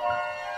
Bye.